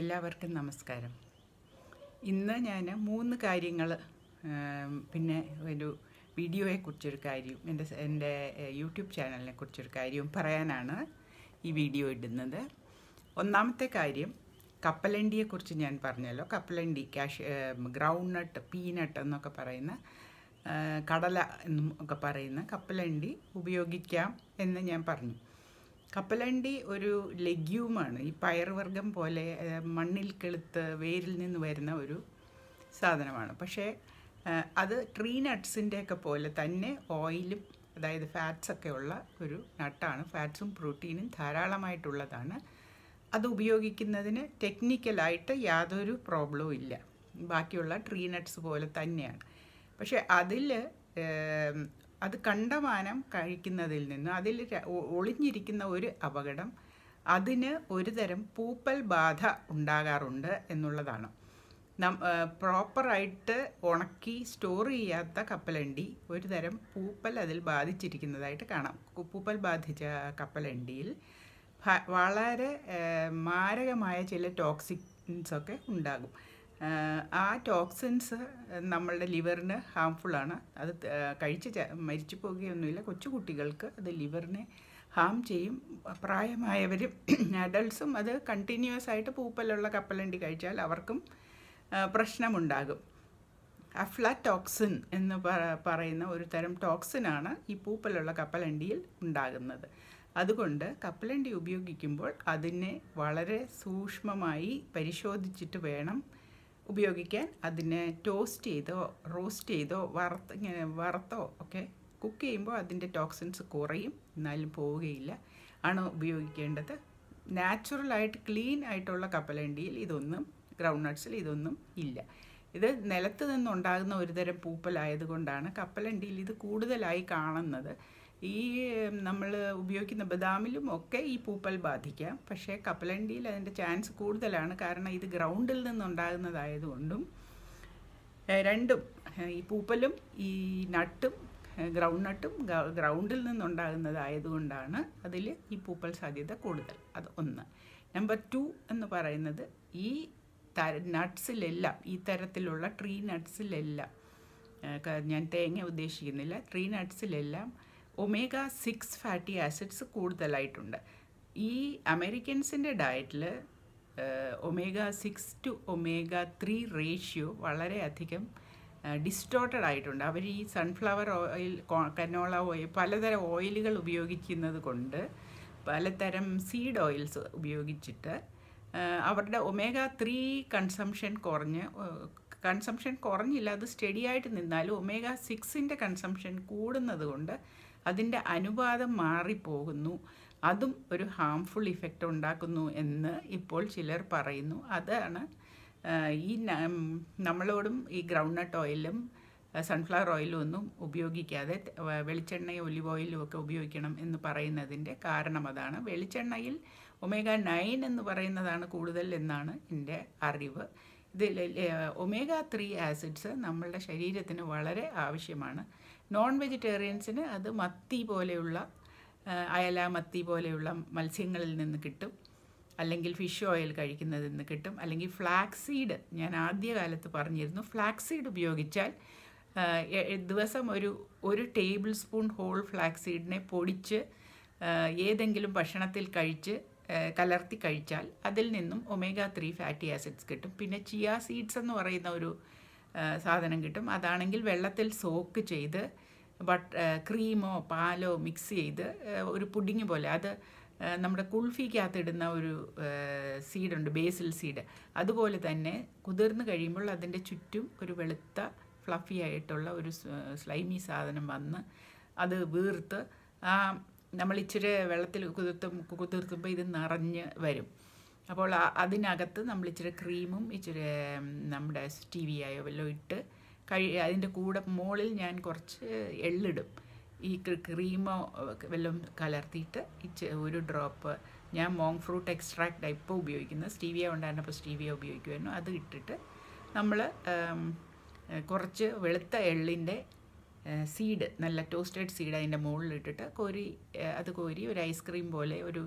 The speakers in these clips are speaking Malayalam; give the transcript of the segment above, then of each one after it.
എല്ലാവർക്കും നമസ്കാരം. ഇന്ന് ഞാൻ മൂന്ന് കാര്യങ്ങൾ പിന്നെ ഒരു വീഡിയോയെക്കുറിച്ചൊരു കാര്യം എന്റെ എന്റെ യൂട്യൂബ് ചാനലിനെ കുറിച്ചൊരു കാര്യവും പറയാനാണ് ഈ വീഡിയോ ഇടുന്നത്. ഒന്നാമത്തെ കാര്യം കപ്പലണ്ടിയെക്കുറിച്ച് ഞാൻ പറഞ്ഞല്ലോ. കപ്പലണ്ടി കാഷ് ഗ്രൗണ്ട് നട്ട് പീനട്ട് എന്നൊക്കെ പറയുന്ന കടല എന്നും ഒക്കെ പറയുന്ന കപ്പലണ്ടി ഉപയോഗിക്കാം എന്ന് ഞാൻ പറഞ്ഞു. കപ്പലണ്ടി ഒരു ലെഗ്യൂമാണ് ഈ പയറുവർഗം പോലെ മണ്ണിൽ കെളുത്ത് വേരിൽ നിന്ന് വരുന്ന ഒരു സാധനമാണ്. പക്ഷേ അത് ട്രീ നട്ട്സിന്റെ ഒക്കെ പോലെ തന്നെ ഓയിലും അതായത് ഫാറ്റ്സ് ഒക്കെ ഉള്ള ഒരു നട്ടാണ്. ഫാറ്റ്സും പ്രോട്ടീനും ധാരാളമായിട്ടുള്ളതാണ്. അത് ഉപയോഗിക്കുന്നതിന് ടെക്നിക്കലായിട്ട് യാതൊരു പ്രോബ്ലവും ഇല്ല. ബാക്കിയുള്ള ട്രീ നട്ട്സ് പോലെ തന്നെയാണ്. പക്ഷേ അതിൽ അത് കണ്ടമാനം കഴിക്കുന്നതിൽ നിന്ന് അതിൽ ഒളിഞ്ഞിരിക്കുന്ന ഒരു അപകടം അതിന് ഒരുതരം പൂപ്പൽ ബാധ ഉണ്ടാകാറുണ്ട് എന്നുള്ളതാണ്. നം പ്രോപ്പറായിട്ട് ഉണക്കി സ്റ്റോർ ചെയ്യാത്ത കപ്പലണ്ടി ഒരു തരം പൂപ്പൽ അതിൽ ബാധിച്ചിരിക്കുന്നതായിട്ട് കാണാം. പൂപ്പൽ ബാധിച്ച കപ്പലണ്ടിയിൽ വളരെ മാരകമായ ചില ടോക്സിൻസ് ഒക്കെ ഉണ്ടാകും. ആ ടോക്സിൻസ് നമ്മളുടെ ലിവറിന് ഹാംഫുള്ളാണ് അത് കഴിച്ച് മരിച്ചു പോകുകയൊന്നുമില്ല. കൊച്ചു കുട്ടികൾക്ക് അത് ലിവറിനെ ഹാം ചെയ്യും. പ്രായമായവരും അഡൾട്ട്സും അത് കണ്ടിന്യൂസ് ആയിട്ട് പൂപ്പലുള്ള കപ്പലണ്ടി കഴിച്ചാൽ അവർക്കും പ്രശ്നമുണ്ടാകും. അഫ്ലാടോക്സിൻ എന്ന് പറയുന്ന ഒരു തരം ടോക്സിനാണ് ഈ പൂപ്പലുള്ള കപ്പലണ്ടിയിൽ ഉണ്ടാകുന്നത്. അതുകൊണ്ട് കപ്പലണ്ടി ഉപയോഗിക്കുമ്പോൾ അതിനെ വളരെ സൂക്ഷ്മമായി പരിശോധിച്ചിട്ട് വേണം ഉപയോഗിക്കാൻ അതിനെ ടോസ്റ്റ് ചെയ്തോ റോസ്റ്റ് ചെയ്തോ വറുത്ത് ഇങ്ങനെ വറുത്തോ ഒക്കെ കുക്ക് ചെയ്യുമ്പോൾ അതിന്റെ ടോക്സിൻസ് കുറയും എന്നാലും പോവുകയില്ല. ആണ് ഉപയോഗിക്കേണ്ടത്. നാച്ചുറലായിട്ട് ക്ലീൻ ആയിട്ടുള്ള കപ്പലണ്ടിയിൽ ഇതൊന്നും ഗ്രൗണ്ട് നട്ട്സിൽ ഇതൊന്നും ഇല്ല. ഇത് നിലത്ത് നിന്നുണ്ടാകുന്ന ഒരുതരം പൂപ്പലായതുകൊണ്ടാണ് കപ്പലണ്ടിയിൽ ഇത് കൂടുതലായി കാണുന്നത്. ഈ നമ്മൾ ഉപയോഗിക്കുന്ന ബദാമിലും ഒക്കെ ഈ പൂപ്പൽ ബാധിക്കാം. പക്ഷേ കപ്പലണ്ടിയിൽ അതിന്റെ ചാൻസ് കൂടുതലാണ്. കാരണം ഇത് ഗ്രൗണ്ടിൽ നിന്നുണ്ടാകുന്നതായതുകൊണ്ടും രണ്ടും ഈ പൂപ്പലും ഈ നട്ടും ഗ്രൗണ്ട് നട്ടും ഗ്രൗണ്ടിൽ നിന്നുണ്ടാകുന്നതായതുകൊണ്ടാണ് അതിൽ ഈ പൂപ്പൽ സാധ്യത കൂടുതൽ. അത് ഒന്ന്. നമ്പർ ടു എന്ന് പറയുന്നത് ഈ തര നട്ട്സിലെല്ലാം ഈ തരത്തിലുള്ള ട്രീ നട്ട്സിലെല്ലാം ഞാൻ തേങ്ങ ഉദ്ദേശിക്കുന്നില്ല. ട്രീ നട്ട്സിലെല്ലാം ഒമേഗ സിക്സ് ഫാറ്റി ആസിഡ്സ് കൂടുതലായിട്ടുണ്ട്. ഈ അമേരിക്കൻസിന്റെ ഡയറ്റിൽ omega six to omega three ratio വളരെയധികം ഡിസ്റ്റോർട്ടഡ് ആയിട്ടുണ്ട്. അവർ ഈ സൺഫ്ലവർ ഓയിൽ കനോള ഓയിൽ പലതരം ഓയിലുകൾ ഉപയോഗിക്കുന്നത് കൊണ്ട് പലതരം സീഡ് ഓയിൽസ് ഉപയോഗിച്ചിട്ട് അവരുടെ ഒമേഗ ത്രീ കൺസംഷൻ കുറഞ്ഞ് കൺസംഷൻ കുറഞ്ഞില്ല. അത് സ്റ്റഡി ആയിട്ട് നിന്നാലും ഒമേഗ സിക്സിന്റെ കൺസംഷൻ കൂടുന്നത് കൊണ്ട് അതിന്റെ അനുപാതം മാറിപ്പോകുന്നു. അതും ഒരു ഹാംഫുൾ ഇഫക്റ്റ് ഉണ്ടാക്കുന്നു എന്ന് ഇപ്പോൾ ചിലർ പറയുന്നു. അതാണ് ഈ നമ്മളോടും ഈ ഗ്രൗണ്ട് നട്ട് ഓയിലും സൺഫ്ലവർ ഓയിലും ഒന്നും ഉപയോഗിക്കാതെ വെളിച്ചെണ്ണയും ഒലിവ് ഓയിലും ഒക്കെ ഉപയോഗിക്കണം എന്ന് പറയുന്നതിന്റെ കാരണം അതാണ്. വെളിച്ചെണ്ണയിൽ ഒമേഗ നയൻ എന്ന് പറയുന്നതാണ് കൂടുതൽ എന്നാണ് എന്റെ അറിവ്. ഇതിൽ ഒമേഗ ത്രീ ആസിഡ്സ് നമ്മളുടെ ശരീരത്തിന് വളരെ ആവശ്യമാണ്. നോൺ വെജിറ്റേറിയൻസിന് അത് മത്തി പോലെയുള്ള അയല മത്തി പോലെയുള്ള മത്സ്യങ്ങളിൽ നിന്ന് കിട്ടും. അല്ലെങ്കിൽ ഫിഷ് ഓയിൽ കഴിക്കുന്നതിൽ നിന്ന് കിട്ടും. അല്ലെങ്കിൽ ഫ്ലാക്സീഡ് സീഡ് ഞാൻ ആദ്യകാലത്ത് പറഞ്ഞിരുന്നു ഫ്ലാക്സീഡ് ഉപയോഗിച്ചാൽ ദിവസം ഒരു ഒരു ടേബിൾ സ്പൂൺ ഹോൾ ഫ്ലാക്സീഡിനെ പൊടിച്ച് ഏതെങ്കിലും ഭക്ഷണത്തിൽ കഴിച്ച് കലർത്തി കഴിച്ചാൽ അതിൽ നിന്നും ഒമേഗ ത്രീ ഫാറ്റി ആസിഡ്സ് കിട്ടും. പിന്നെ ചിയ സീഡ്സ് എന്ന് പറയുന്ന ഒരു സാധനം കിട്ടും. അതാണെങ്കിൽ വെള്ളത്തിൽ സോക്ക് ചെയ്ത് ബട്ട് ക്രീമോ പാലോ മിക്സ് ചെയ്ത് ഒരു പുഡിങ് പോലെ. അത് നമ്മുടെ കുൾഫിക്കകത്ത് ഇടുന്ന ഒരു സീഡുണ്ട് ബേസിൽ സീഡ്. അതുപോലെ തന്നെ കുതിർന്ന് കഴിയുമ്പോൾ അതിന്റെ ചുറ്റും ഒരു വെളുത്ത ഫ്ലഫി ആയിട്ടുള്ള ഒരു സ്ലൈമി സാധനം വന്ന് അത് വീർത്ത് ആ നമ്മൾ ഇച്ചിരി വെള്ളത്തിൽ കുതിർത്തും കുതിർത്തുമ്പോൾ ഇത് നിറഞ്ഞ് വരും. അപ്പോൾ അതിനകത്ത് നമ്മൾ ഇച്ചിരി ക്രീമും ഇച്ചിരി നമ്മുടെ സ്റ്റീവിയായോ വല്ലതും ഇട്ട് കഴി അതിന്റെ കൂടെ മുകളിൽ ഞാൻ കുറച്ച് എള്ളിടും. ഈ ക്രീമോ വല്ലതും കലർത്തിയിട്ട് ഇച്ച് ഒരു ഡ്രോപ്പ് ഞാൻ മോങ് ഫ്രൂട്ട് എക്സ്ട്രാക്റ്റ് ഇപ്പോൾ ഉപയോഗിക്കുന്നത്. സ്റ്റീവിയ ഉണ്ടായിരുന്നപ്പോൾ സ്റ്റീവിയ ഉപയോഗിക്കുമായിരുന്നു അത് ഇട്ടിട്ട് നമ്മൾ കുറച്ച് വെളുത്ത എള്ളിന്റെ സീഡ് നല്ല ടോസ്റ്റഡ് സീഡ് അതിന്റെ മുകളിലിട്ടിട്ട് കോരി അത് കോരി ഒരു ഐസ്ക്രീം പോലെ ഒരു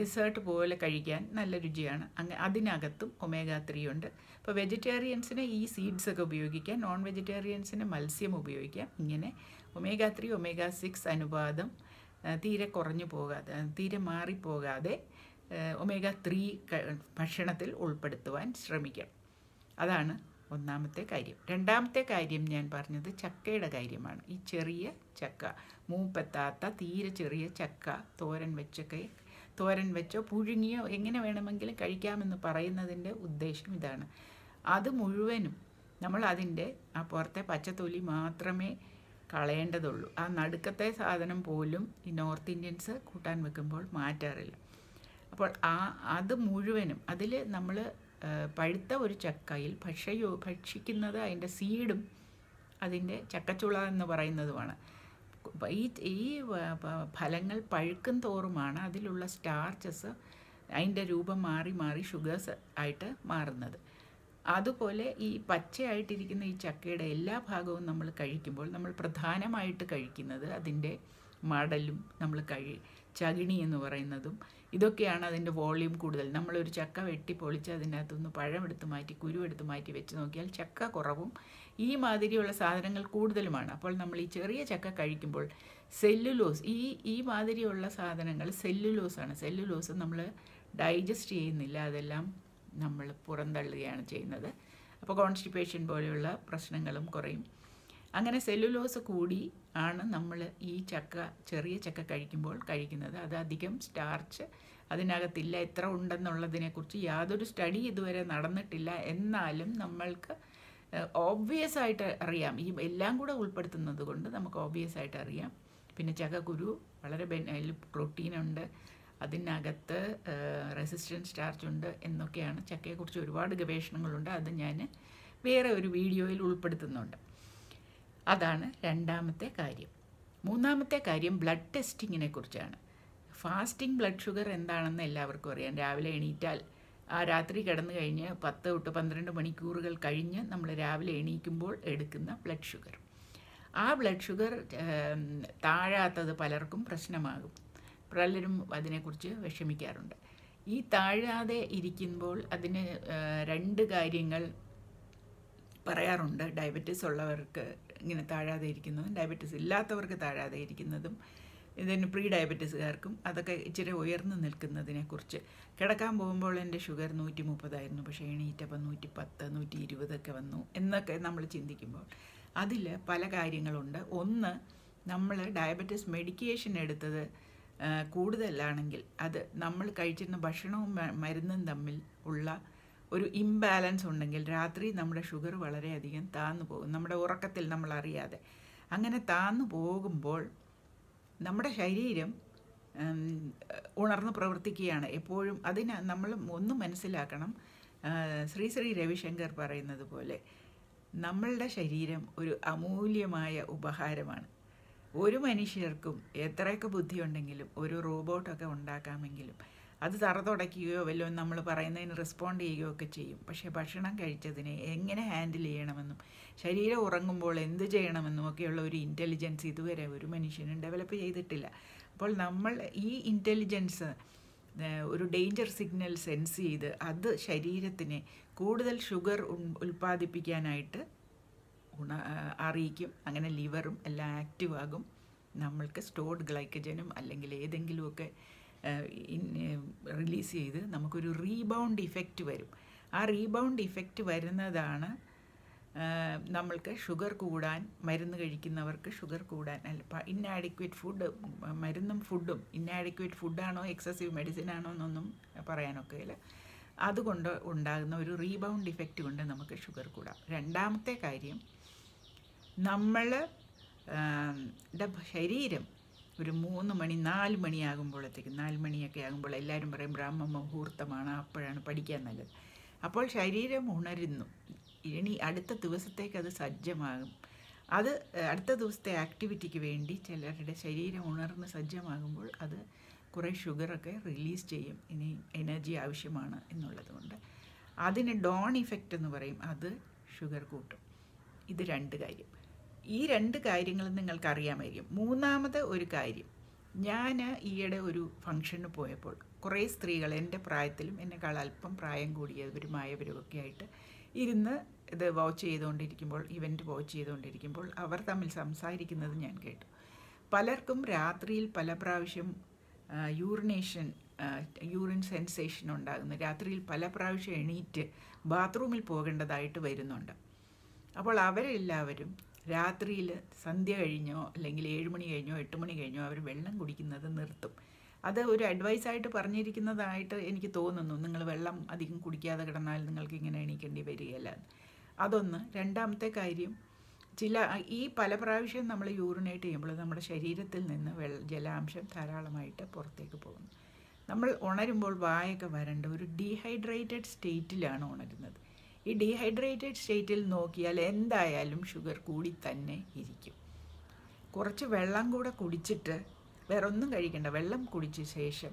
ഡിസേർട്ട് പോലെ കഴിക്കാൻ നല്ല രുചിയാണ്. അങ്ങ് അതിനകത്തും ഒമേഗ ത്രീ ഉണ്ട്. അപ്പോൾ വെജിറ്റേറിയൻസിന് ഈ സീഡ്സ് ഒക്കെ ഉപയോഗിക്കാം. നോൺ വെജിറ്റേറിയൻസിന് മത്സ്യം ഉപയോഗിക്കാം. ഇങ്ങനെ ഒമേഗ ത്രീ ഒമേഗ സിക്സ് അനുപാതം തീരെ കുറഞ്ഞു പോകാതെ തീരെ മാറിപ്പോകാതെ ഒമേഗ ത്രീ ഭക്ഷണത്തിൽ ഉൾപ്പെടുത്തുവാൻ ശ്രമിക്കാം. അതാണ് ഒന്നാമത്തെ കാര്യം. രണ്ടാമത്തെ കാര്യം ഞാൻ പറഞ്ഞത് ചക്കയുടെ കാര്യമാണ്. ഈ ചെറിയ ചക്ക മൂപ്പെത്താത്ത തീരെ ചെറിയ ചക്ക തോരൻ വെച്ചൊക്കെ തോരൻ വെച്ചോ പുഴുങ്ങിയോ എങ്ങനെ വേണമെങ്കിലും കഴിക്കാമെന്ന് പറയുന്നതിന്റെ ഉദ്ദേശം ഇതാണ്. അത് മുഴുവനും നമ്മൾ അതിന്റെ ആ പുറത്തെ പച്ചത്തൊലി മാത്രമേ കളയേണ്ടതുള്ളൂ. ആ നടുക്കത്തെ സാധനം പോലും ഈ നോർത്ത് ഇന്ത്യൻസ് കൂട്ടാൻ വെക്കുമ്പോൾ മാറ്റാറില്ല. അപ്പോൾ ആ അത് മുഴുവനും അതിൽ നമ്മൾ പഴുത്ത ഒരു ചക്കയിൽ ഭക്ഷ്യോ ഭക്ഷിക്കുന്നത് അതിന്റെ സീഡും അതിന്റെ ചക്കച്ചുള എന്ന് പറയുന്നതുമാണ്. ഈ ഈ ഫലങ്ങൾ പഴുക്കും തോറുമാണ് അതിലുള്ള സ്റ്റാർച്ചസ് അതിന്റെ രൂപം മാറി മാറി ഷുഗേഴ്സ് ആയിട്ട് മാറുന്നത്. അതുപോലെ ഈ പച്ചയായിട്ടിരിക്കുന്ന ഈ ചക്കയുടെ എല്ലാ ഭാഗവും നമ്മൾ കഴിക്കുമ്പോൾ നമ്മൾ പ്രധാനമായിട്ട് കഴിക്കുന്നത് അതിന്റെ മടലും നമ്മൾ കഴി ചകിണി എന്ന് പറയുന്നതും ഇതൊക്കെയാണ് അതിന്റെ വോളിയം കൂടുതൽ. നമ്മളൊരു ചക്ക വെട്ടി പൊളിച്ച് അതിനകത്തുനിന്ന് അകത്തുനിന്ന് പഴം എടുത്ത് മാറ്റി കുരു എടുത്ത് മാറ്റി വെച്ച് നോക്കിയാൽ ചക്ക കുറവും ഈ മാതിരിയുള്ള സാധനങ്ങൾ കൂടുതലുമാണ്. അപ്പോൾ നമ്മൾ ഈ ചെറിയ ചക്ക കഴിക്കുമ്പോൾ സെല്ലുലോസ് ഈ ഈ മാതിരിയുള്ള സാധനങ്ങൾ സെല്ലുലോസാണ് സെല്ലുലോസ് നമ്മൾ ഡൈജസ്റ്റ് ചെയ്യുന്നില്ല. അതെല്ലാം നമ്മൾ പുറന്തള്ളുകയാണ് ചെയ്യുന്നത്. അപ്പോൾ കോൺസ്റ്റിപ്പേഷൻ പോലെയുള്ള പ്രശ്നങ്ങളും കുറയും. അങ്ങനെ സെല്ലുലോസ് കൂടി ആണ് നമ്മൾ ഈ ചക്ക ചെറിയ ചക്ക കഴിക്കുമ്പോൾ കഴിക്കുന്നത്. അത് അധികം സ്റ്റാർച്ച് അതിനകത്തില്ല. എത്ര ഉണ്ടെന്നുള്ളതിനെക്കുറിച്ച് യാതൊരു സ്റ്റഡി ഇതുവരെ നടന്നിട്ടില്ല. എന്നാലും നമ്മൾക്ക് ഓബ്വിയസ് ആയിട്ട് അറിയാം. ഈ എല്ലാം കൂടെ ഉൾപ്പെടുത്തുന്നത് കൊണ്ട് നമുക്ക് ഓബ്വിയസ് ആയിട്ട് അറിയാം. പിന്നെ ചകകുരു വളരെ അതിൽ പ്രോട്ടീനുണ്ട് അതിനകത്ത് റെസിസ്റ്റൻസ് സ്റ്റാർച്ച് ഉണ്ട് എന്നൊക്കെയാണ് ചക്കയെക്കുറിച്ച് ഒരുപാട് ഗവേഷണങ്ങളുണ്ട്. അത് ഞാൻ വേറെ ഒരു വീഡിയോയിൽ ഉൾപ്പെടുത്തുന്നുണ്ട്. അതാണ് രണ്ടാമത്തെ കാര്യം. മൂന്നാമത്തെ കാര്യം ബ്ലഡ് ടെസ്റ്റിങ്ങിനെ കുറിച്ചാണ്. ഫാസ്റ്റിംഗ് ബ്ലഡ് ഷുഗർ എന്താണെന്ന് എല്ലാവർക്കും അറിയാം. രാവിലെ എണീറ്റാൽ ആ രാത്രി കിടന്നു കഴിഞ്ഞ് പത്ത് തൊട്ട് പന്ത്രണ്ട് മണിക്കൂറുകൾ കഴിഞ്ഞ് നമ്മൾ രാവിലെ എണീക്കുമ്പോൾ എടുക്കുന്ന ബ്ലഡ് ഷുഗർ ആ ബ്ലഡ് ഷുഗർ താഴാത്തത് പലർക്കും പ്രശ്നമാകും. പലരും അതിനെക്കുറിച്ച് വിഷമിക്കാറുണ്ട്. ഈ താഴാതെ ഇരിക്കുമ്പോൾ അതിന് രണ്ട് കാര്യങ്ങൾ പറയാറുണ്ട്. ഡയബറ്റിസ് ഉള്ളവർക്ക് ഇങ്ങനെ താഴാതെ ഇരിക്കുന്നതും ഡയബറ്റിസ് ഇല്ലാത്തവർക്ക് താഴാതെ ഇരിക്കുന്നതും ഇതിന് പ്രീ ഡയബറ്റീസുകാർക്കും അതൊക്കെ ഇച്ചിരി ഉയർന്നു നിൽക്കുന്നതിനെക്കുറിച്ച്. കിടക്കാൻ പോകുമ്പോൾ എന്റെ ഷുഗർ നൂറ്റി മുപ്പതായിരുന്നു പക്ഷേ എണീറ്റപ്പം നൂറ്റി പത്ത് നൂറ്റി ഇരുപതൊക്കെ വന്നു എന്നൊക്കെ നമ്മൾ ചിന്തിക്കുമ്പോൾ. അതിൽ പല കാര്യങ്ങളുണ്ട്. ഒന്ന് നമ്മൾ ഡയബറ്റീസ് മെഡിക്കേഷൻ എടുത്തത് കൂടുതലാണെങ്കിൽ അത് നമ്മൾ കഴിച്ചിരുന്ന ഭക്ഷണവും മരുന്നും തമ്മിൽ ഉള്ള ഒരു ഇംബാലൻസ് ഉണ്ടെങ്കിൽ രാത്രി നമ്മുടെ ഷുഗർ വളരെയധികം താന്നു പോകും. നമ്മുടെ ഉറക്കത്തിൽ നമ്മൾ അറിയാതെ. അങ്ങനെ താന്നു പോകുമ്പോൾ നമ്മുടെ ശരീരം ഉണർന്ന് പ്രവർത്തിക്കുകയാണ്. എപ്പോഴും അതിന് നമ്മൾ ഒന്ന് മനസ്സിലാക്കണം. ശ്രീ ശ്രീ രവിശങ്കർ പറയുന്നത് പോലെ നമ്മളുടെ ശരീരം ഒരു അമൂല്യമായ ഉപഹാരമാണ്. ഒരു മനുഷ്യർക്കും എത്രയൊക്കെ ബുദ്ധിയുണ്ടെങ്കിലും ഒരു റോബോട്ടൊക്കെ ഉണ്ടാക്കാമെങ്കിലും അത് തറ തുടയ്ക്കുകയോ വല്ലതും നമ്മൾ പറയുന്നതിന് റെസ്പോണ്ട് ചെയ്യുകയോ ഒക്കെ ചെയ്യും. പക്ഷേ ഭക്ഷണം കഴിച്ചതിനെ എങ്ങനെ ഹാൻഡിൽ ചെയ്യണമെന്നും ശരീരം ഉറങ്ങുമ്പോൾ എന്ത് ചെയ്യണമെന്നും ഒക്കെയുള്ള ഒരു ഇന്റലിജൻസ് ഇതുവരെ ഒരു മനുഷ്യനും ഡെവലപ്പ് ചെയ്തിട്ടില്ല. അപ്പോൾ നമ്മൾ ഈ ഇന്റലിജൻസ് ഒരു ഡേഞ്ചർ സിഗ്നൽ സെൻസ് ചെയ്ത് അത് ശരീരത്തിനെ കൂടുതൽ ഷുഗർ ഉൽപ്പാദിപ്പിക്കാനായിട്ട് ഗുണ അറിയിക്കും. അങ്ങനെ ലിവറും എല്ലാം ആക്റ്റീവ് ആകും. നമ്മൾക്ക് സ്റ്റോർഡ് ഗ്ലൈക്കജനും അല്ലെങ്കിൽ ഏതെങ്കിലുമൊക്കെ റിലീസ് ചെയ്ത് നമുക്കൊരു റീബൗണ്ട് ഇഫക്റ്റ് വരും. ആ റീബൗണ്ട് ഇഫക്റ്റ് വരുന്നതാണ് നമ്മൾക്ക് ഷുഗർ കൂടാൻ മരുന്ന് കഴിക്കുന്നവർക്ക് ഷുഗർ കൂടാൻ അല്ല ഇന്നാഡിക്വേറ്റ് ഫുഡ് മരുന്നും ഫുഡും ഇന്നാഡിക്വേറ്റ് ഫുഡാണോ എക്സസീവ് മെഡിസിൻ ആണോ എന്നൊന്നും പറയാനൊക്കെ ഇല്ല അതുകൊണ്ട് ഉണ്ടാകുന്ന ഒരു റീബൗണ്ട് ഇഫക്റ്റ് കൊണ്ട് നമുക്ക് ഷുഗർ കൂടാം. രണ്ടാമത്തെ കാര്യം നമ്മൾ ശരീരം ഒരു മൂന്ന് മണി നാല് മണിയാകുമ്പോഴത്തേക്ക് നാല് മണിയൊക്കെ ആകുമ്പോൾ എല്ലാവരും പറയും ബ്രാഹ്മ മുഹൂർത്തമാണ് അപ്പോഴാണ് പഠിക്കാൻ നല്ലത്. അപ്പോൾ ശരീരം ഉണരുന്നു. ഇനി അടുത്ത ദിവസത്തേക്ക് അത് സജ്ജമാകും. അത് അടുത്ത ദിവസത്തെ ആക്ടിവിറ്റിക്ക് വേണ്ടി ചിലരുടെ ശരീരം ഉണർന്ന് സജ്ജമാകുമ്പോൾ അത് കുറേ ഷുഗറൊക്കെ റിലീസ് ചെയ്യും. ഇനി എനർജി ആവശ്യമാണ് എന്നുള്ളത് കൊണ്ട്. അതിന് ഡോൺ ഇഫക്റ്റ് എന്ന് പറയും. അത് ഷുഗർ കൂട്ടും. ഇത് രണ്ട് കാര്യം. ഈ രണ്ട് കാര്യങ്ങളും നിങ്ങൾക്കറിയാമായിരിക്കും. മൂന്നാമത് ഒരു കാര്യം. ഞാൻ ഈയിടെ ഒരു ഫംഗ്ഷന് പോയപ്പോൾ കുറേ സ്ത്രീകൾ എന്റെ പ്രായത്തിലും എന്നെക്കാൾ അല്പം പ്രായം കൂടിയവരുമായവരുമൊക്കെ ആയിട്ട് ഇരുന്ന് ഇത് വാച്ച് ചെയ്തുകൊണ്ടിരിക്കുമ്പോൾ ഇവന്റ് വാച്ച് ചെയ്തുകൊണ്ടിരിക്കുമ്പോൾ അവർ തമ്മിൽ സംസാരിക്കുന്നത് ഞാൻ കേട്ടു. പലർക്കും രാത്രിയിൽ പല പ്രാവശ്യം യൂറിനേഷൻ യൂറിൻ സെൻസേഷൻ ഉണ്ടാകുന്നു. രാത്രിയിൽ പല പ്രാവശ്യം എണീറ്റ് ബാത്റൂമിൽ പോകേണ്ടതായിട്ട് വരുന്നുണ്ട്. അപ്പോൾ അവരെല്ലാവരും രാത്രിയിൽ സന്ധ്യ കഴിഞ്ഞോ അല്ലെങ്കിൽ ഏഴ് മണി കഴിഞ്ഞോ എട്ട് മണി കഴിഞ്ഞോ അവർ വെള്ളം കുടിക്കുന്നത് നിർത്തും. അത് ഒരു അഡ്വൈസായിട്ട് പറഞ്ഞിരിക്കുന്നതായിട്ട് എനിക്ക് തോന്നുന്നു. നിങ്ങൾ വെള്ളം അധികം കുടിക്കാതെ കിടന്നാൽ നിങ്ങൾക്ക് ഇങ്ങനെ എണീക്കേണ്ടി വരികയല്ല. അതൊന്ന്. രണ്ടാമത്തെ കാര്യം ചില ഈ പല പ്രാവശ്യം നമ്മൾ യൂറിനേറ്റ് ചെയ്യുമ്പോൾ നമ്മുടെ ശരീരത്തിൽ നിന്ന് വെള്ള ജലാംശം ധാരാളമായിട്ട് പുറത്തേക്ക് പോകുന്നു. നമ്മൾ ഉണരുമ്പോൾ വായൊക്കെ വരണ്ട ഒരു ഡീഹൈഡ്രേറ്റഡ് സ്റ്റേറ്റിലാണ് ഉണരുന്നത്. ഈ ഡീഹൈഡ്രേറ്റഡ് സ്റ്റേറ്റിൽ നോക്കിയാൽ എന്തായാലും ഷുഗർ കൂടി തന്നെ ഇരിക്കും. കുറച്ച് വെള്ളം കൂടെ കുടിച്ചിട്ട് വേറെ ഒന്നും കഴിക്കണ്ട വെള്ളം കുടിച്ച ശേഷം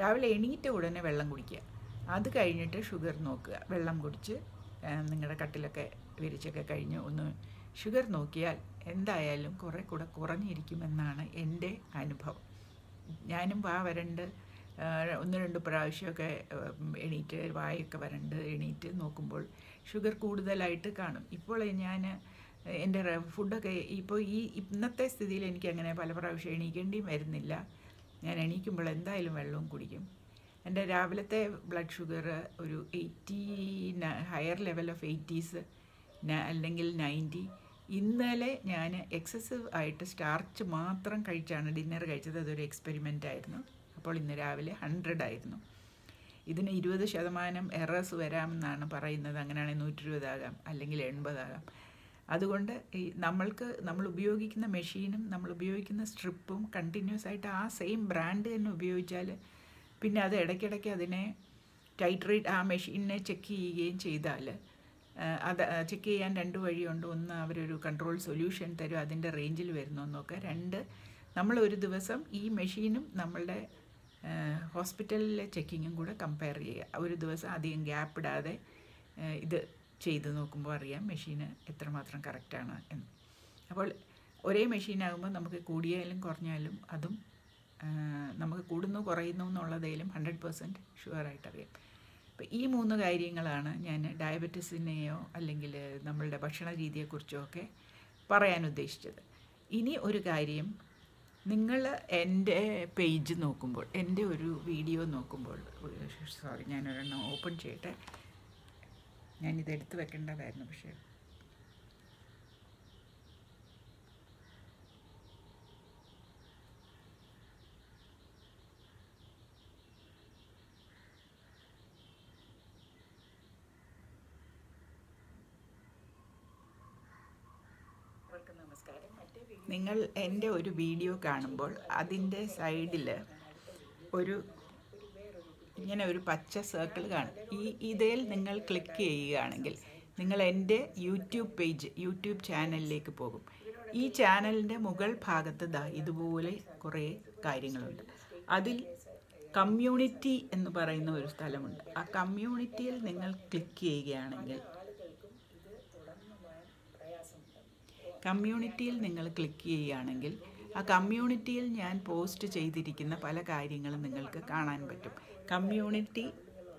രാവിലെ എണീറ്റ ഉടനെ വെള്ളം കുടിക്കുക. അത് കഴിഞ്ഞിട്ട് ഷുഗർ നോക്കുക. വെള്ളം കുടിച്ച് നിങ്ങളുടെ കട്ടിലൊക്കെ വിരിച്ചൊക്കെ കഴിഞ്ഞ് ഒന്ന് ഷുഗർ നോക്കിയാൽ എന്തായാലും കുറേ കൂടെ കുറഞ്ഞിരിക്കുമെന്നാണ് എന്റെ അനുഭവം. ഞാനും വാ വരണ്ട്. ഒന്ന് രണ്ട് പ്രാവശ്യമൊക്കെ എണീറ്റ് വായൊക്കെ വരണ്ട് എണീറ്റ് നോക്കുമ്പോൾ ഷുഗർ കൂടുതലായിട്ട് കാണും. ഇപ്പോൾ ഞാൻ എന്റെ ഫുഡൊക്കെ ഇപ്പോൾ ഈ ഇന്നത്തെ സ്ഥിതിയിൽ എനിക്ക് അങ്ങനെ പല പ്രാവശ്യം എണീക്കേണ്ടിയും വരുന്നില്ല. ഞാൻ എണീക്കുമ്പോൾ എന്തായാലും വെള്ളവും കുടിക്കും. എന്റെ രാവിലത്തെ ബ്ലഡ് ഷുഗർ ഒരു eighty higher level of eighties അല്ലെങ്കിൽ നയന്റി. ഇന്നലെ ഞാൻ എക്സസീവ് ആയിട്ട് സ്റ്റാർച്ച് മാത്രം കഴിച്ചാണ് ഡിന്നർ കഴിച്ചത്. അതൊരു എക്സ്പെരിമെന്റ് ആയിരുന്നു. അപ്പോൾ ഇന്ന് രാവിലെ ഹൺഡ്രഡ് ആയിരുന്നു. ഇതിന് ഇരുപത് ശതമാനം എറേഴ്സ് വരാമെന്നാണ് പറയുന്നത്. അങ്ങനെയാണെങ്കിൽ നൂറ്റി ഇരുപതാകാം അല്ലെങ്കിൽ എൺപതാകാം. അതുകൊണ്ട് ഈ നമ്മൾക്ക് നമ്മൾ ഉപയോഗിക്കുന്ന മെഷീനും നമ്മൾ ഉപയോഗിക്കുന്ന സ്ട്രിപ്പും കണ്ടിന്യൂസ് ആയിട്ട് ആ സെയിം ബ്രാൻഡ് തന്നെ ഉപയോഗിച്ചാൽ പിന്നെ അത് ഇടയ്ക്കിടയ്ക്ക് അതിനെ ടൈട്രേറ്റ് ആ മെഷീനെ ചെക്ക് ചെയ്യുകയും ചെയ്താൽ അത് ചെക്ക് ചെയ്യാൻ രണ്ട് വഴിയുണ്ട്. ഒന്ന് അവരൊരു കൺട്രോൾ സൊല്യൂഷൻ തരും അതിന്റെ റേഞ്ചിൽ വരുന്നു എന്നൊക്കെ. രണ്ട് നമ്മൾ ഒരു ദിവസം ഈ മെഷീനും നമ്മളുടെ ഹോസ്പിറ്റലിലെ ചെക്കിങ്ങും കൂടെ കമ്പയർ ചെയ്യുക. ഒരു ദിവസം അധികം ഗ്യാപ്പ് ഇടാതെ ഇത് ചെയ്ത് നോക്കുമ്പോൾ അറിയാം മെഷീന് എത്രമാത്രം കറക്റ്റാണ് എന്ന്. അപ്പോൾ ഒരേ മെഷീനാകുമ്പോൾ നമുക്ക് കൂടിയാലും കുറഞ്ഞാലും അതും നമുക്ക് കൂടുന്നു കുറയുന്നു എന്നുള്ളതേലും ഹൺഡ്രഡ് പെർസെന്റ് ഷുവറായിട്ട് അറിയാം. അപ്പോൾ ഈ മൂന്ന് കാര്യങ്ങളാണ് ഞാൻ ഡയബറ്റീസിനെയോ അല്ലെങ്കിൽ നമ്മളുടെ ഭക്ഷണ രീതിയെക്കുറിച്ചോ ഒക്കെ പറയാൻ ഉദ്ദേശിച്ചത്. ഇനി ഒരു കാര്യം നിങ്ങൾ എന്റെ പേജ് നോക്കുമ്പോൾ എന്റെ ഒരു വീഡിയോ നോക്കുമ്പോൾ സോറി ഞാനൊരെണ്ണം ഓപ്പൺ ചെയ്യട്ടെ? ഞാനിത് എടുത്ത് വെക്കേണ്ടതായിരുന്നു പക്ഷേ നിങ്ങൾ എന്റെ ഒരു വീഡിയോ കാണുമ്പോൾ അതിന്റെ സൈഡിൽ ഒരു ഇങ്ങനെ ഒരു പച്ച സർക്കിൾ കാണും. ഈ ഇതിൽ നിങ്ങൾ ക്ലിക്ക് ചെയ്യുകയാണെങ്കിൽ നിങ്ങൾ എന്റെ യൂട്യൂബ് പേജ് യൂട്യൂബ് ചാനലിലേക്ക് പോകും. ഈ ചാനലിന്റെ മുകൾ ഭാഗത്ത് ദാ ഇതുപോലെ കുറേ കാര്യങ്ങളുണ്ട്. അതിൽ കമ്മ്യൂണിറ്റി എന്ന് പറയുന്ന ഒരു സ്ഥലമുണ്ട്. ആ കമ്മ്യൂണിറ്റിയിൽ നിങ്ങൾ ക്ലിക്ക് ചെയ്യുകയാണെങ്കിൽ കമ്മ്യൂണിറ്റിയിൽ നിങ്ങൾ ക്ലിക്ക് ചെയ്യുകയാണെങ്കിൽ ആ കമ്മ്യൂണിറ്റിയിൽ ഞാൻ പോസ്റ്റ് ചെയ്തിരിക്കുന്ന പല കാര്യങ്ങളും നിങ്ങൾക്ക് കാണാൻ പറ്റും. കമ്മ്യൂണിറ്റി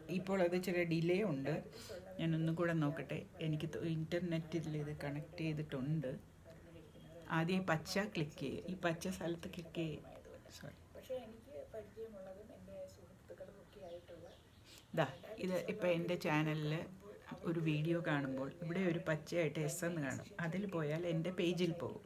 ഇപ്പോൾ അത് ചെറിയ ഡിലേ ഉണ്ട്. ഞാൻ ഒന്നും കൂടെ നോക്കട്ടെ. എനിക്ക് ഇന്റർനെറ്റിൽ ഇത് കണക്ട് ചെയ്തിട്ടുണ്ട്. ആദ്യം പച്ച ക്ലിക്ക് ചെയ്യുക ഈ പച്ച സ്ഥലത്ത് ക്ലിക്ക് ചെയ്യുക സോറി ഇതാ ഇത് ഇപ്പോൾ എന്റെ ചാനലിൽ ഒരു വീഡിയോ കാണുമ്പോൾ ഇവിടെ ഒരു പച്ചയായിട്ട് എസ് എന്ന് കാണും. അതിൽ പോയാൽ എന്റെ പേജിൽ പോകും.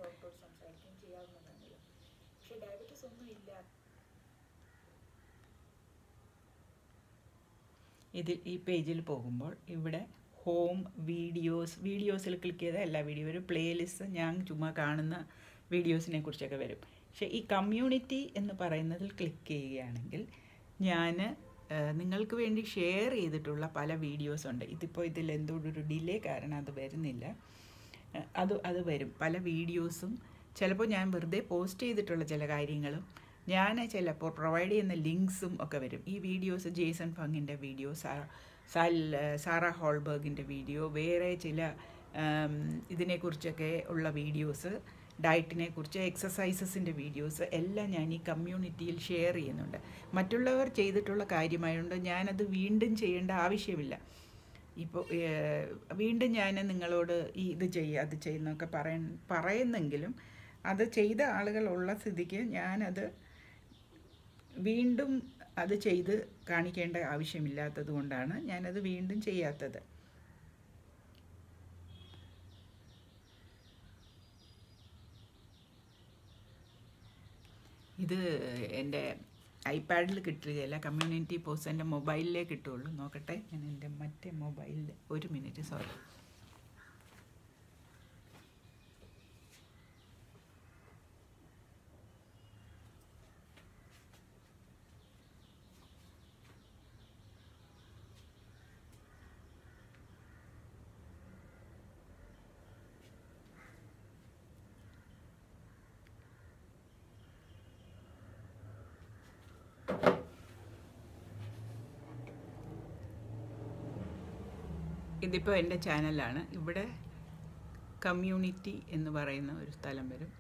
ഇതിൽ ഈ പേജിൽ പോകുമ്പോൾ ഇവിടെ ഹോം വീഡിയോസ് വീഡിയോസിൽ ക്ലിക്ക് ചെയ്താൽ എല്ലാ വീഡിയോ ഒരു പ്ലേലിസ്റ്റ് ഞാൻ ചുമ്മാ കാണുന്ന വീഡിയോസിനെ കുറിച്ചൊക്കെ വരും. പക്ഷേ ഈ കമ്മ്യൂണിറ്റി എന്ന് പറയുന്നതിൽ ക്ലിക്ക് ചെയ്യുകയാണെങ്കിൽ ഞാൻ നിങ്ങൾക്ക് വേണ്ടി ഷെയർ ചെയ്തിട്ടുള്ള പല വീഡിയോസ് ഉണ്ട്. ഇതിപ്പോൾ ഇതിൽ എന്തുകൊണ്ടൊരു ഡിലേ കാരണം അത് വരുന്നില്ല. അത് അത് വരും. പല വീഡിയോസും ചിലപ്പോൾ ഞാൻ വെറുതെ പോസ്റ്റ് ചെയ്തിട്ടുള്ള ചില കാര്യങ്ങളും ഞാൻ ചിലപ്പോൾ പ്രൊവൈഡ് ചെയ്യുന്ന ലിങ്ക്സും ഒക്കെ വരും. ഈ വീഡിയോസ് ജേസൺ ഫങ്ങിന്റെ വീഡിയോ സാൽ സാറ ഹോൾബർഗിന്റെ വീഡിയോ വേറെ ചില ഇതിനെക്കുറിച്ചൊക്കെ ഉള്ള വീഡിയോസ് ഡയറ്റിനെ കുറിച്ച് എക്സസൈസസിന്റെ വീഡിയോസ് എല്ലാം ഞാൻ ഈ കമ്മ്യൂണിറ്റിയിൽ ഷെയർ ചെയ്യുന്നുണ്ട്. മറ്റുള്ളവർ ചെയ്തിട്ടുള്ള കാര്യമായതുകൊണ്ട് ഞാനത് വീണ്ടും ചെയ്യേണ്ട ആവശ്യമില്ല. ഇപ്പോൾ വീണ്ടും ഞാൻ നിങ്ങളോട് ഈ ഇത് ചെയ്യുക അത് ചെയ്യുന്നൊക്കെ പറയ പറയുന്നെങ്കിലും അത് ചെയ്ത ആളുകളുള്ള സ്ഥിതിക്ക് ഞാനത് വീണ്ടും അത് ചെയ്ത് കാണിക്കേണ്ട ആവശ്യമില്ലാത്തത് കൊണ്ടാണ് ഞാനത് വീണ്ടും ചെയ്യാത്തത്. ഇത് എന്റെ ഐപാഡിൽ കിട്ടുകയില്ല കമ്മ്യൂണിറ്റി പോസ്റ്റ് എന്റെ മൊബൈലിലേ കിട്ടുള്ളൂ. നോക്കട്ടെ ഞാൻ എന്റെ മറ്റേ മൊബൈലിൽ ഒരു മിനിറ്റ് സോറി ഇതിപ്പോൾ എന്റെ ചാനലാണ്. ഇവിടെ കമ്മ്യൂണിറ്റി എന്ന് പറയുന്ന ഒരു സ്ഥലം വരും.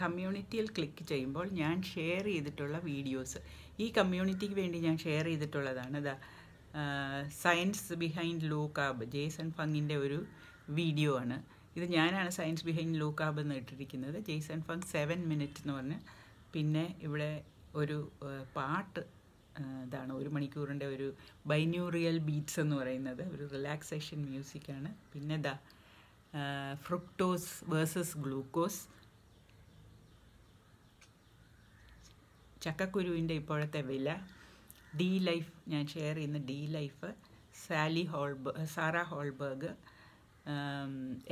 കമ്മ്യൂണിറ്റിയിൽ ക്ലിക്ക് ചെയ്യുമ്പോൾ ഞാൻ ഷെയർ ചെയ്തിട്ടുള്ള വീഡിയോസ്. ഈ കമ്മ്യൂണിറ്റിക്ക് വേണ്ടി ഞാൻ ഷെയർ ചെയ്തിട്ടുള്ളതാണ്. The science behind low carb Jason ഫങ്ങിന്റെ ഒരു വീഡിയോ ആണ്. ഇത് ഞാനാണ് സയൻസ് ബിഹൈൻഡ് ലോ കാബ് എന്ന് ഇട്ടിരിക്കുന്നത്. ജേസൺ ഫങ് സെവൻ മിനിറ്റ് എന്ന് പറഞ്ഞ് പിന്നെ ഇവിടെ ഒരു പാട്ട് ഇതാണ് ഒരു മണിക്കൂറിന്റെ ഒരു ബൈന്യൂറിയൽ ബീറ്റ്സ് എന്ന് പറയുന്നത്. ഒരു റിലാക്സേഷൻ മ്യൂസിക്കാണ്. പിന്നെ ദ ഫ്രുക്ടോസ് വേഴ്സസ് ഗ്ലൂക്കോസ്. ചക്കക്കുരുവിന്റെ ഇപ്പോഴത്തെ വില ഡി ലൈഫ് ഞാൻ ഷെയർ ചെയ്യുന്ന D life Sally ഹോൾബ് Sarah Hallberg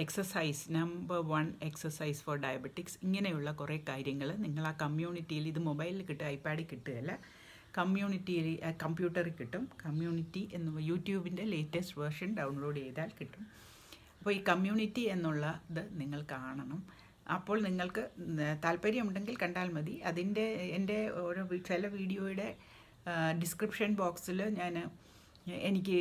exercise number one exercise for diabetics ഇങ്ങനെയുള്ള കുറേ കാര്യങ്ങൾ നിങ്ങൾ ആ കമ്മ്യൂണിറ്റിയിൽ ഇത് മൊബൈലിൽ കിട്ടുക ഐപാഡിൽ കിട്ടുകയല്ല. കമ്മ്യൂണിറ്റിയിൽ കമ്പ്യൂട്ടറിൽ കിട്ടും. കമ്മ്യൂണിറ്റി എന്ന് യൂട്യൂബിന്റെ ലേറ്റസ്റ്റ് വേർഷൻ ഡൗൺലോഡ് ചെയ്താൽ കിട്ടും. അപ്പോൾ ഈ കമ്മ്യൂണിറ്റി എന്നുള്ള ഇത് നിങ്ങൾ കാണണം. അപ്പോൾ നിങ്ങൾക്ക് താല്പര്യമുണ്ടെങ്കിൽ കണ്ടാൽ മതി. അതിന്റെ എന്റെ ഓരോ ചില വീഡിയോയുടെ ഡിസ്ക്രിപ്ഷൻ ബോക്സിൽ ഞാൻ എനിക്ക്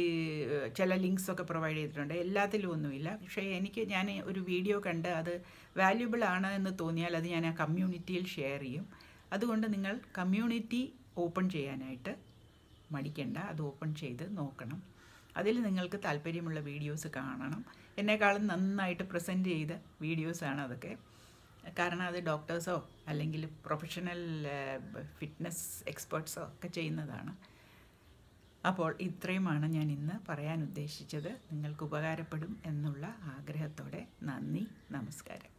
ചില ലിങ്ക്സൊക്കെ പ്രൊവൈഡ് ചെയ്തിട്ടുണ്ട്. എല്ലാത്തിലും ഒന്നുമില്ല. പക്ഷേ എനിക്ക് ഞാൻ ഒരു വീഡിയോ കണ്ട് അത് വാല്യുബിൾ ആണ് എന്ന് തോന്നിയാൽ അത് ഞാൻ ആ കമ്മ്യൂണിറ്റിയിൽ ഷെയർ ചെയ്യും. അതുകൊണ്ട് നിങ്ങൾ കമ്മ്യൂണിറ്റി ഓപ്പൺ ചെയ്യാനായിട്ട് മടിക്കണ്ട. അത് ഓപ്പൺ ചെയ്ത് നോക്കണം. അതിൽ നിങ്ങൾക്ക് താല്പര്യമുള്ള വീഡിയോസ് കാണണം. എന്നെക്കാളും നന്നായിട്ട് പ്രസന്റ് ചെയ്ത വീഡിയോസാണ് അതൊക്കെ. കാരണം അത് ഡോക്ടേഴ്സോ അല്ലെങ്കിൽ പ്രൊഫഷണൽ ഫിറ്റ്നസ് എക്സ്പേർട്സോ ഒക്കെ ചെയ്യുന്നതാണ്. അപ്പോൾ ഇത്രയുമാണ് ഞാൻ ഇന്ന് പറയാൻ ഉദ്ദേശിച്ചത്. നിങ്ങൾക്ക് ഉപകാരപ്പെടും എന്നുള്ള ആഗ്രഹത്തോടെ നന്ദി നമസ്കാരം.